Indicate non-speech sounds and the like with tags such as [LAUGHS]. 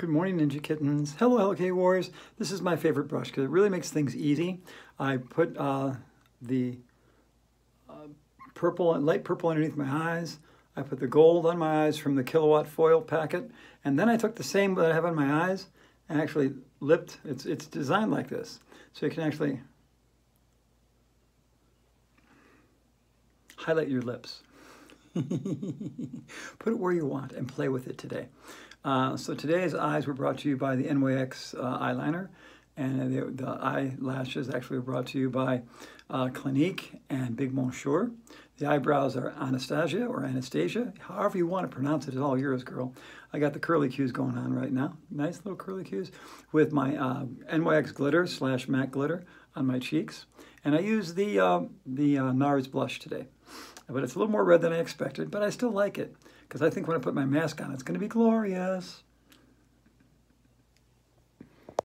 Good morning, Ninja Kittens. Hello, Kitty Warriors. This is my favorite brush because it really makes things easy. I put uh, the uh, purple, light purple underneath my eyes. I put the gold on my eyes from the kilowatt foil packet. And then I took the same that I have on my eyes and actually lipped. It's, it's designed like this. So you can actually highlight your lips. [LAUGHS] Put it where you want and play with it today. Uh, so today's eyes were brought to you by the NYX uh, eyeliner, and the, the, eyelashes actually were brought to you by uh, Clinique and Big Monsieur. The eyebrows are Anastasia or Anastasia, however you want to pronounce it, it, is all yours, girl. I got the curly cues going on right now. Nice little curly cues with my uh, NYX glitter slash matte glitter on my cheeks. And I use the, uh, the uh, NARS blush today. But it's a little more red than I expected, but I still like it because I think when I put my mask on, it's going to be glorious.